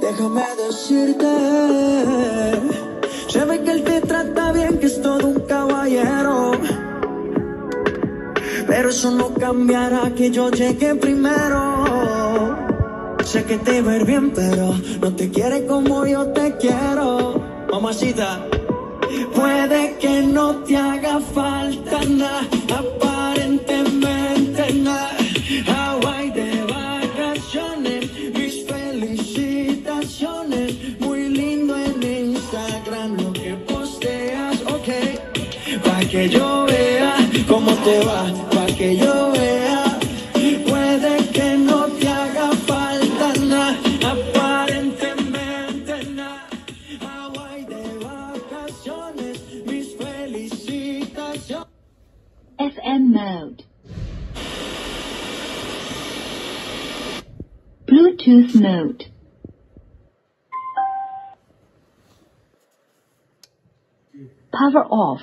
déjame decirte. Se ve que él te trata bien, que es todo un caballero. Pero eso no cambiará que yo llegue primero. Sé que te ver bien, pero no te quiere como yo te quiero. Mamacita, puede que no te haga falta nada, que yo vea cómo te va, pa' que yo vea. Puede que no te haga falta nada, aparentemente nada. Hawaii de vacaciones, mis felicitaciones. FM mode. Bluetooth mode. Power off.